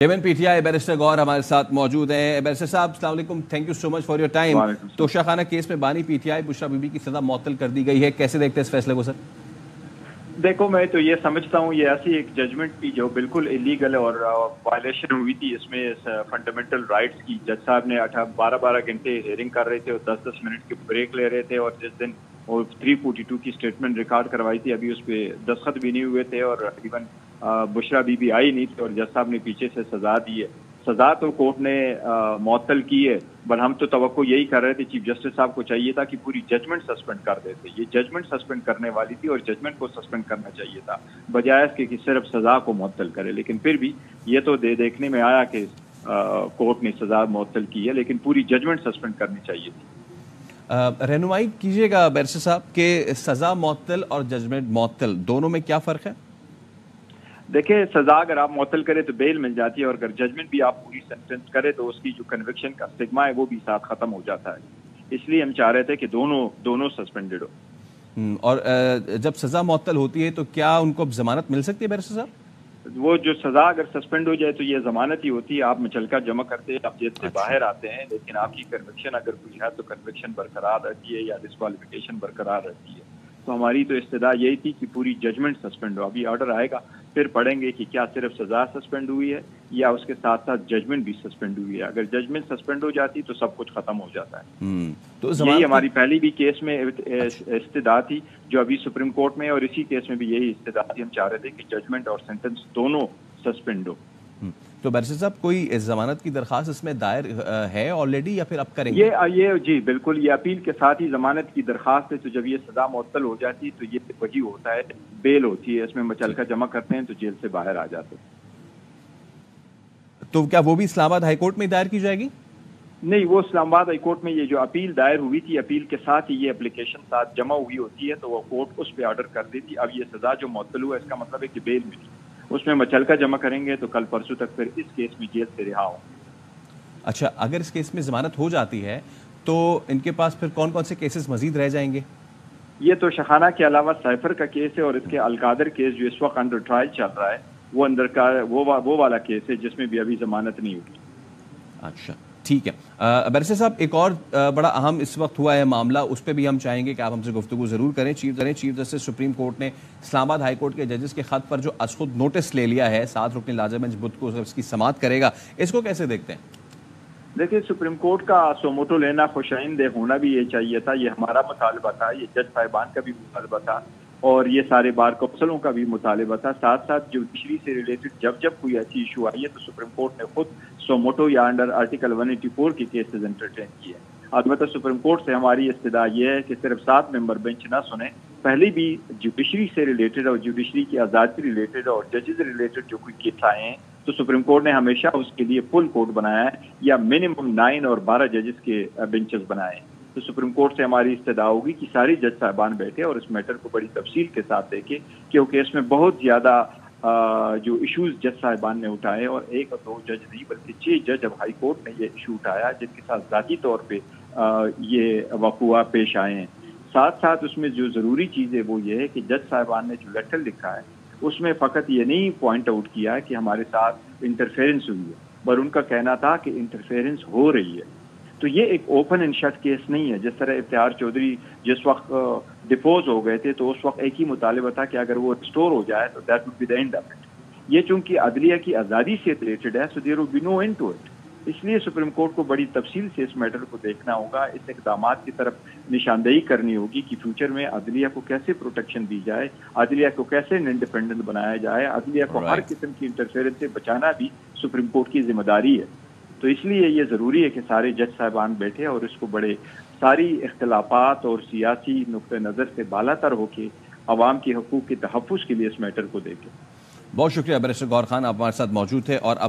Avon PTI barrister गौर हमारे साथ मौजूद हैं। बैरिस्टर साहब सलाम thank you so much for your time तो शाखाना केस में बानी पीटीआई बुशरा बीबी की सजा मअतल कर दी गई है। कैसे देखते हैं इस फैसले को सर? देखो मैं तो ये समझता हूँ ये ऐसी एक जजमेंट थी जो बिल्कुल इलीगल और वायलेशन हुई थी। इसमें इस फंडामेंटल राइट्स की जज साहब ने अठा बारह बारह घंटे हेयरिंग कर रहे थे और दस दस मिनट के ब्रेक ले रहे थे और जिस दिन वो थ्री फोर्टी टू की स्टेटमेंट रिकॉर्ड करवाई थी अभी उस पर दस्खत भी नहीं हुए थे और इवन बुशरा बीबी आई नहीं थी और जज साहब ने पीछे से सजा दी है। सजा तो कोर्ट ने मअतल की है बट हम तो तो यही कर रहे थे, चीफ जस्टिस साहब को चाहिए था कि पूरी जजमेंट सस्पेंड कर देते। ये जजमेंट सस्पेंड करने वाली थी और जजमेंट को सस्पेंड करना चाहिए था, बजाय इसके कि सिर्फ़ सजा को मअतल करे। लेकिन फिर भी ये तो दे, देखने में आया कि कोर्ट ने सजा मअतल की है, लेकिन पूरी जजमेंट सस्पेंड करनी चाहिए थी। रहनुमाई कीजिएगा बैरिस्टर साहब, के सजा मअतल और जजमेंट मअतल दोनों में क्या फ़र्क है? देखिए सजा अगर आप मुतल करें तो बेल मिल जाती है और अगर जजमेंट भी आप पूरी सेंटेंस करें तो उसकी जो कन्विक्शन का स्टिग्मा है वो भी साथ खत्म हो जाता है। इसलिए हम चाह रहे थे कि दोनों दोनों सस्पेंडेड हो। हम्म, और जब सजा मुतल होती है तो क्या उनको अब जमानत मिल सकती है बैरिस्टर साहब? वो जो सजा अगर सस्पेंड हो जाए तो ये जमानत ही होती है। आप मुचलका जमा करते हैं आप जेल से अच्छा। बाहर आते हैं लेकिन आपकी कन्विक्शन अगर कोई है तो कन्विक्शन बरकरार रहती है या डिस्कालिफिकेशन बरकरार रहती है। तो हमारी तो इस्तः यही थी कि पूरी जजमेंट सस्पेंड हो। अभी ऑर्डर आएगा। फिर पढ़ेंगे कि क्या सिर्फ़ सजा सस्पेंड हुई है या उसके साथ साथ जजमेंट भी सस्पेंड हुई है। अगर जजमेंट सस्पेंड हो जाती तो सब कुछ खत्म हो जाता है। हम्म, तो यही हमारी पहली भी केस में इस्तदा थी जो अभी सुप्रीम कोर्ट में और इसी केस में भी यही इस्तेदा थी। हम चाह रहे थे कि जजमेंट और सेंटेंस दोनों सस्पेंड हो। हम्म। तो बैरिस्टर साहब कोई जमानत की दरखास्त इसमें दायर है ऑलरेडी या फिर अब करेंगे? ये ये जी बिल्कुल ये अपील के साथ ही जमानत की दरखास्त है तो जब ये सजा मुअत्तल हो जाती है तो ये वही होता है बेल होती है इसमें मचलका जमा करते हैं तो जेल से बाहर आ जाते हैं। तो क्या वो भी इस्लामाबाद हाईकोर्ट में दायर की जाएगी? नहीं वो इस्लामाबाद हाईकोर्ट में ये जो अपील दायर हुई थी अपील के साथ ही ये एप्लीकेशन साथ जमा हुई होती है तो वो कोर्ट उस पर ऑर्डर कर देती अब ये सजा जो मुअत्तल हुआ इसका मतलब है कि बेल मिली। उसमें मचलका जमा करेंगे तो कल परसों तक फिर इस केस में जेल से रिहा होंगे। अच्छा अगर इस केस में जमानत हो जाती है तो इनके पास फिर कौन कौन से केसेस मजीद रह जाएँगे? ये तो शहाना के अलावा साइफर का केस है और इसके अलकादर केस जो इस वक्त अंडर ट्रायल चल रहा है वो अंदर का वो वा, वो वाला केस है जिसमें भी अभी जमानत नहीं होगी। अच्छा। ठीक है। बैरिस्टर साहब, एक और बड़ा अहम इस वक्त हुआ है मामला, उस पर भी हम चाहेंगे कि आप हमसे गुफ्तु ज़रूर करें, चीफ करें चीफ जस्टिस सुप्रीम कोर्ट ने इस्लामाबाद हाई कोर्ट के जजेस के खत पर जो असखुद नोटिस ले लिया है, सात रुकन लाजमंज बुद्ध को इसकी समात करेगा, इसको कैसे देखते हैं? देखिए, सुप्रीम कोर्ट का सोमोटो लेना खुशाइंद होना भी ये चाहिए था, ये हमारा मुतालबा था, ये जज साहिबान का भी मुतालबा था। और ये सारे बार कौंसलों का भी मुतालबा था। साथ साथ जुडिशरी से रिलेटेड जब जब कोई ऐसी इशू आई है तो सुप्रीम कोर्ट ने खुद सोमोटो या अंडर आर्टिकल 184 के केसेस एंटरटेन किए अलबत् सुप्रीम कोर्ट से हमारी इस्तः यह है कि सिर्फ़ सात मेंबर बेंच ना सुने। पहले भी जुडिशरी से रिलेटेड और जुडिशरी की आज़ादी रिलेटेड और जजेज रिलेटेड जो कोई केस आए हैं तो सुप्रीम कोर्ट ने हमेशा उसके लिए फुल कोर्ट बनाया है या मिनिमम नाइन और बारह जजेस के बेंचेस बनाए हैं। तो सुप्रीम कोर्ट से हमारी इस्तः होगी कि सारी जज साहबान बैठे और इस मैटर को बड़ी तफसील के साथ देखे, क्योंकि इसमें बहुत ज़्यादा जो इश्यूज़ जज साहबान ने उठाए और एक और दो जज नहीं, बल्कि छह जज अब हाई कोर्ट ने ये इशू उठाया, जिनके साथ जाती तौर पर ये वकुआ पेश आए हैं। साथ साथ उसमें जो ज़रूरी चीज़ है वो ये है कि जज साहबान ने जो लेटर लिखा है, उसमें फ़कत ये नहीं पॉइंट आउट किया कि हमारे साथ इंटरफेरेंस हुई है, पर उनका कहना था कि इंटरफेरेंस हो रही है। तो ये एक ओपन एंड शट केस नहीं है। जिस तरह इफ्तार चौधरी जिस वक्त डिपोज हो गए थे तो उस वक्त एक ही मुतालबा था कि अगर वो रिस्टोर हो जाए तो that would be the end of it ये चूँकि अदलिया की आज़ादी से रिलेटेड है so there would be no end to it इसलिए सुप्रीम कोर्ट को बड़ी तफसील से इस मैटर को देखना होगा। इस इकदाम की तरफ़ निशानदेही करनी होगी कि फ्यूचर में अदलिया को कैसे प्रोटेक्शन दी जाए अदलिया को कैसे इंडिपेंडेंट बनाया जाए अदलिया को हर किस्म की इंटरफेरेंस से बचाना भी सुप्रीम कोर्ट की ज़िम्मेदारी है। तो इसलिए ये ज़रूरी है कि सारे जज साहबान बैठे और इसको बड़े सारी इख्तलाफात और सियासी नुक़ नज़र से बालातर होके आवाम के हकूक़ के तहफ़ के लिए इस मैटर को देखें। बहुत शुक्रिया, बैरिस्टर गौर खान, आप हमारे साथ मौजूद थे और अब